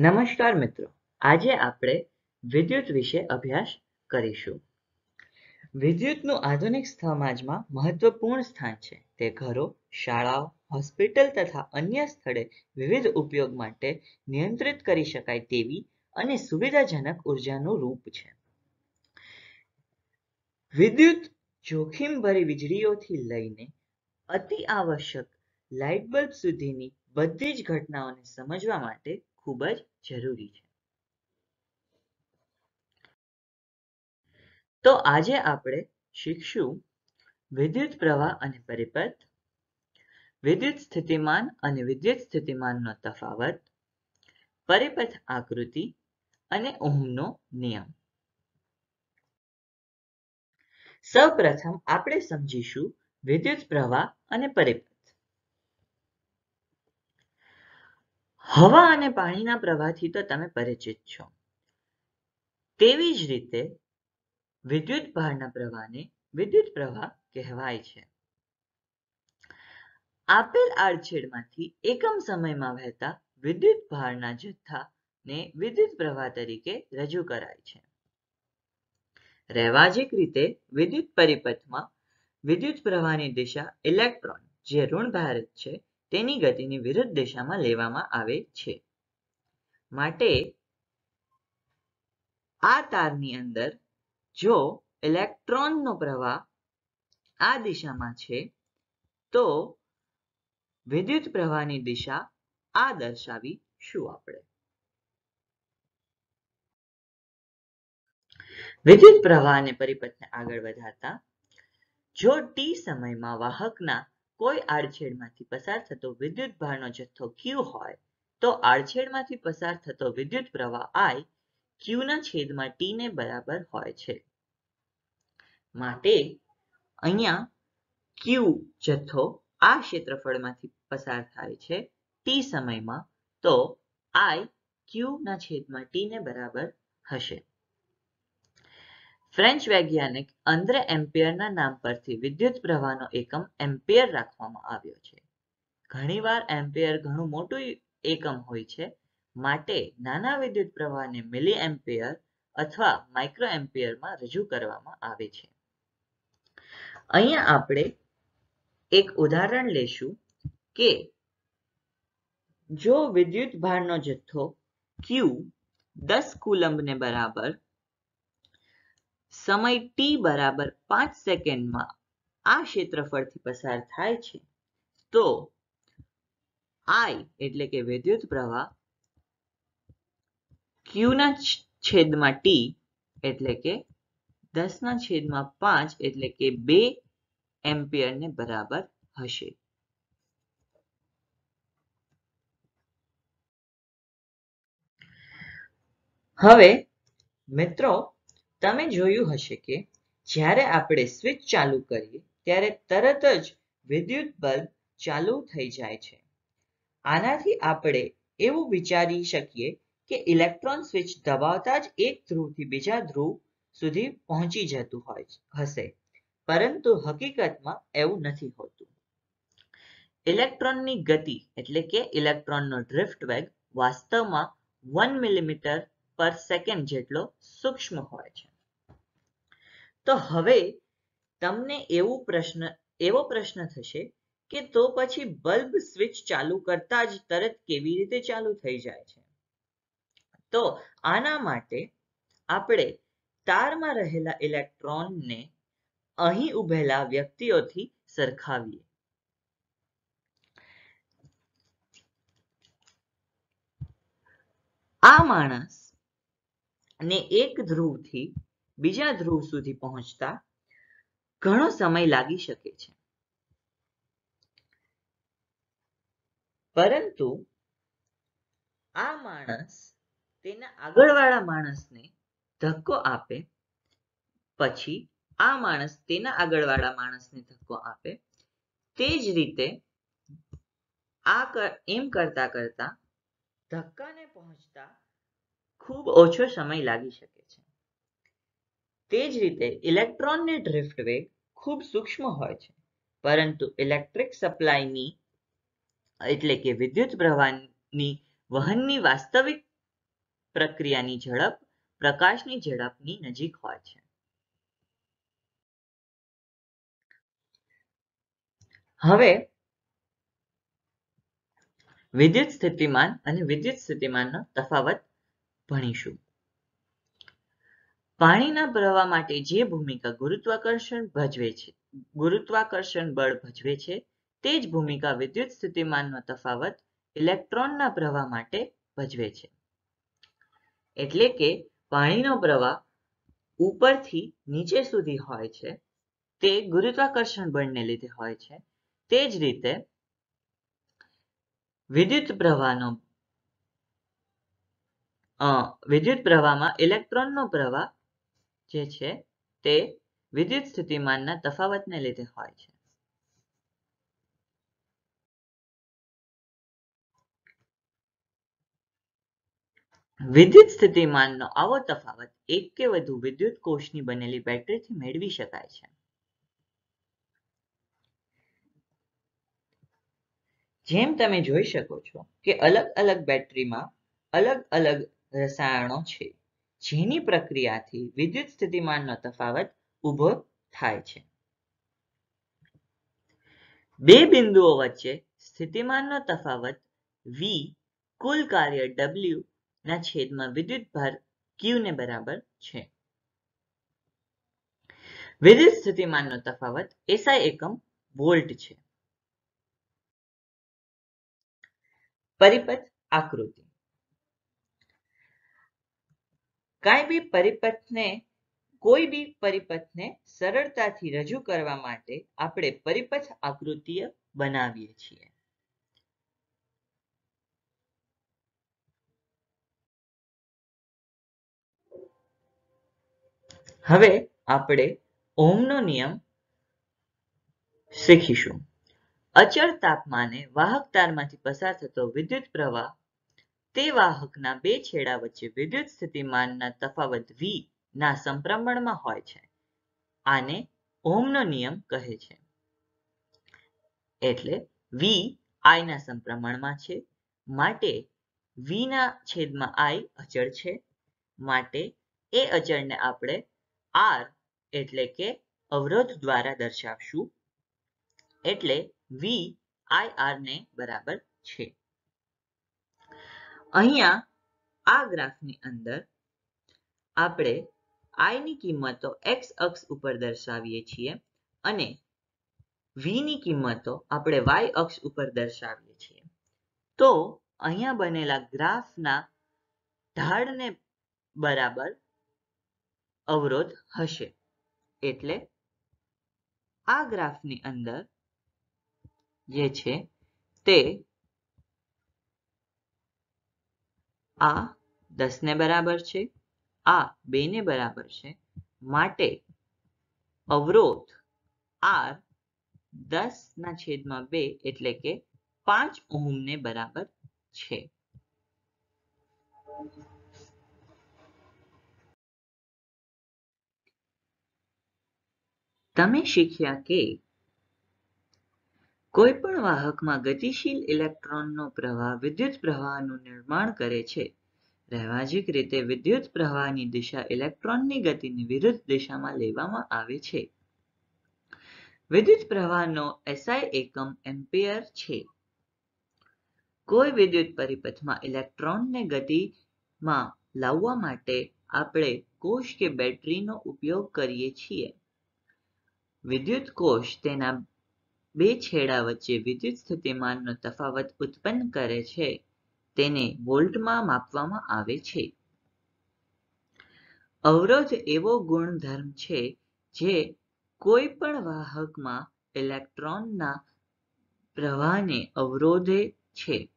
નમસ્કાર મિત્રો. આજે આપણે વિદ્યુત વિશે અભ્યાસ કરીશું. વિદ્યુતનું આધુનિક સમાજમાં મહત્વપૂર્ણ સ્થાન છે. તે ઘરો, શાળાઓ, હોસ્પિટલ તથા અન્ય સ્થળે વિવિધ ઉપયોગ માટે નિયંત્રિત કરી શકાય તેવી અને સુવિધાજનક ઉર્જાનું રૂપ છે. વિદ્યુત જોખીમભરી વીજળીઓથી લઈને અતિ આવશ્યક લાઇટ બલ્બ સુધીની બધી જ ઘટનાઓને સમજવા માટે ખૂબ જ જરૂરી છે. તો આજે આપણે શીખશું વિદ્યુત પ્રવાહ અને પરિપથ, વિદ્યુત સ્થિતિમાન અને વિદ્યુત સ્થિતિમાનનો તફાવત, પરિપથ આકૃતિ અને ઓહમનો નિયમ. સૌપ્રથમ આપણે સમજીશું વિદ્યુત પ્રવાહ અને પરિપથ. હવા અને પાણીના પ્રવાહથી તો તમે પરિચિત છો. તેવી જ રીતે વિદ્યુત ભારના પ્રવાહને વિદ્યુત પ્રવાહ કહેવાય છે. આપેલ આડછેડમાંથી એકમ સમયમાં વહેતા વિદ્યુત ભારના જથ્થાને વિદ્યુત પ્રવાહ તરીકે રજૂ કરાય છે. રહેવાજિક રીતે વિદ્યુત પરિપથમાં વિદ્યુત પ્રવાહની દિશા ઇલેક્ટ્રોન, જે ઋણ ભારત છે તેની ગતિની વિરુદ્ધ દિશામાં લેવામાં આવે છે. માટે આ તારની અંદર જો ઇલેક્ટ્રોનનો પ્રવાહ આ દિશામાં છે, તો વિદ્યુત પ્રવાહની દિશા આ દર્શાવીશું આપણે? વિદ્યુત પ્રવાહ અને પરિપથને આગળ વધારતા જો ટી સમયમાં વાહકના કોઈ આડછેડમાંથી પસાર થતો વિદ્યુત ભારનો જથ્થો ક્યુ હોય, તો આડછેડમાંથી પસાર થતો વિદ્યુત પ્રવાહ આઈ ક્યુના છેદમાં ટી ને બરાબર હોય છે. માટે અહીંયા ક્યુ જથ્થો આ ક્ષેત્રફળમાંથી પસાર થાય છે ટી સમયમાં, તો આઈ ક્યુના છેદમાં ટી ને બરાબર હશે. ફ્રેન્ચ વૈજ્ઞાનિક અંદ્રે એમ્પિયરના નામ પરથી વિદ્યુત પ્રવાહનો એકમ એમ્પિયર રાખવામાં આવ્યો છે. ઘણીવાર એમ્પિયર ઘણું મોટું એકમ હોય છે, માટે નાના વિદ્યુત પ્રવાહને મિલી એમ્પિયર અથવા માઇક્રો એમ્પિયરમાં રજૂ કરવામાં આવે છે. અહીંયા આપણે એક ઉદાહરણ લેશું કે જો વિદ્યુત ભારનો જથ્થો ક્યુ દસ કુલંબને બરાબર સમય ટી બરાબર પાંચ સેકન્ડમાં આ ક્ષેત્રફળથી પસાર થાય છે. તો આઈ એટલે કે વિદ્યુત પ્રવાહ ક્યુના છેદમાં ટી એટલે કે દસના છેદમાં પાંચ એટલે કે બે એમ્પિયરને બરાબર હશે. હવે મિત્રો તમે જોયું હશે કે જ્યારે આપણે સ્વિચ ચાલુ કરીએ, ત્યારે તરત જ વિદ્યુત બલ્બ ચાલુ થઈ જાય છે. આનાથી આપણે એવું વિચારી શકીએ કે ઇલેક્ટ્રોન સ્વિચ દબાવતા જ એક ધ્રુવથી બીજા ધ્રુવ સુધી પહોંચી જતું હોય હશે. પરંતુ હકીકતમાં એવું નથી હોતું. ઇલેક્ટ્રોનની ગતિ એટલે કે ઇલેક્ટ્રોનનો ડ્રિફ્ટ વેગ વાસ્તવમાં વન મિલીમીટર પર સેકન્ડ જેટલો સૂક્ષ્મ હોય છે. તો હવે તમને એવું પ્રશ્ન, એવો પ્રશ્ન થશે કે તો પછી બલ્બ સ્વિચ ચાલુ કરતા જ તરત કેવી રીતે ચાલુ થઈ જાય છે? તો આના માટે આપણે તારમાં રહેલા ઇલેક્ટ્રોનને અહીં ઉભેલા વ્યક્તિઓથી સરખાવીએ. આ માણસ ને એક ધ્રુવથી બીજા ધ્રુવ સુધી પહોંચતા ઘણો સમય લાગી શકે છે. પરંતુ આ માણસ તેના આગળવાળા માણસને ધક્કો આપે, પછી આ માણસ તેના આગળવાળા માણસને ધક્કો આપે, તે જ રીતે આ એમ કરતા કરતા ધક્કાને પહોંચતા ખૂબ ઓછો સમય લાગી શકે છે. તે જ રીતે ઇલેક્ટ્રોનની ડ્રિફ્ટ વેગ ખૂબ સૂક્ષ્મ હોય છે, પરંતુ ઇલેક્ટ્રિક સપ્લાયની એટલે કે વિદ્યુત પ્રવાહની વહનની વાસ્તવિક પ્રક્રિયાની ઝડપ પ્રકાશની ઝડપની નજીક હોય છે. હવે વિદ્યુત સ્થિતિમાન અને વિદ્યુત સ્થિતિમાનનો તફાવત ભણીશું. પાણીના પ્રવાહ માટે જે ભૂમિકા ગુરુત્વાકર્ષણ ભજવે છે, ગુરુત્વાકર્ષણ બળ ભજવે છે, તે જ ભૂમિકા વિદ્યુત સ્થિતિમાનનો તફાવત ઇલેક્ટ્રોનના પ્રવાહ માટે ભજવે છે. એટલે કે પાણીનો પ્રવાહ ઉપરથી નીચે સુધી હોય છે, તે ગુરુત્વાકર્ષણ બળને લીધે હોય છે, તે જ રીતે વિદ્યુત પ્રવાહનો વિદ્યુત પ્રવાહમાં ઇલેક્ટ્રોનનો પ્રવાહ જે છે તે વિદ્યુત સ્થિતિમાનના તફાવતને લીધે હોય છે. વિદ્યુત સ્થિતિમાનનો આવો તફાવત એક કે વધુ વિદ્યુત કોષની બનેલી બેટરીથી મેળવી શકાય છે. જેમ તમે જોઈ શકો છો કે અલગ અલગ બેટરીમાં અલગ અલગ રસાયણો છે. જેની પ્રક્રિયાથી વિદ્યુત સ્થિતિમાનનો તફાવત ઊભો થાય છે. બે બિંદુઓ વચ્ચે સ્થિતિમાનનો તફાવત V કુલ કાર્ય W ના છેદમાં વિદ્યુત ભાર Q ને બરાબર છે. વિદ્યુત સ્થિતિમાનનો તફાવત SI એકમ વોલ્ટ છે. પરિપથ આકૃતિ. કાંઈ બી પરિપથને, કોઈ બી પરિપથને સરળતાથી રજૂ કરવા માટે આપણે પરિપથ આકૃતિય બનાવીએ છીએ. હવે આપણે ઓહમનો નિયમ શીખીશું. અચળ તાપમાને વાહક તારમાંથી પસાર થતો વિદ્યુત પ્રવાહ તે વાહકના બે છેડા વચ્ચે વિદ્યુત સ્થિતિમાનના તફાવત V ના સંપ્રમણમાં હોય છે. આને ઓહમનો નિયમ કહે છે. એટલે V I ના સંપ્રમણમાં છે, માટે V ના છેદમાં I અચળ છે, માટે એ અચળને આપણે R એટલે કે અવરોધ દ્વારા દર્શાવશું, એટલે V I R ને બરાબર છે. અહીંયા આ ગ્રાફની અંદર આપણે આઈની કિંમતો એક્સ અક્ષ ઉપર દર્શાવીએ છીએ અને વીની કિંમતો આપણે વાય અક્ષ ઉપર દર્શાવીએ છીએ. તો અહીંયા બનેલા ગ્રાફના ઢાળને બરાબર અવરોધ હશે. એટલે આ ગ્રાફની અંદર જે છે તે આ દસ ને બરાબર છે, આ બે ને બરાબર છે. માટે અવરોધ આર દસ ના છેદમાં બે એટલે કે પાંચ ઓહમને બરાબર છે. તમે શીખ્યા કે કોઈ પણ વાહકમાં ગતિશીલ ઇલેક્ટ્રોનનો પ્રવાહ વિદ્યુત પ્રવાહનું નિર્માણ કરે છે. રહેવાજિક રીતે વિદ્યુત પ્રવાહની દિશા ઇલેક્ટ્રોનની ગતિની વિરુદ્ધ દિશામાં લેવામાં આવે છે. વિદ્યુત પ્રવાહનો SI એકમ એમ્પિયર છે. કોઈ વિદ્યુત પરિપથમાં ઇલેક્ટ્રોનને ગતિમાં લાવવા માટે આપણે કોષ કે બેટરીનો ઉપયોગ કરીએ છીએ. વિદ્યુત કોષ તેના બે છેડા વચ્ચે વિદ્યુત સ્થિતિમાનનો તફાવત ઉત્પન્ન કરે છે. તેને વોલ્ટમાં માપવામાં આવે છે. અવરોધ એવો ગુણધર્મ છે જે કોઈ પણ વાહકમાં ઇલેક્ટ્રોનના પ્રવાહને અવરોધે છે.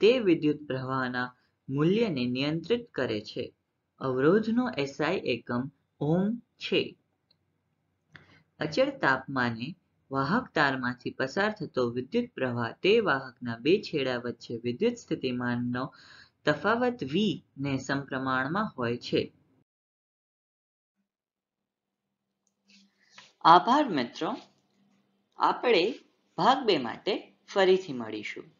તે વિદ્યુત પ્રવાહના મૂલ્યને નિયંત્રિત કરે છે. અવરોધનો એસઆઈ એકમ ઓમ છે. અચળ તાપમાને વાહક તારમાંથી પસાર થતો વિદ્યુત પ્રવાહ તે વાહકના બે છેડા વચ્ચે વિદ્યુત સ્થિતિમાનનો તફાવત V ને સમપ્રમાણમાં હોય છે. આભાર મિત્રો. આપણે ભાગ બે માટે ફરીથી મળીશું.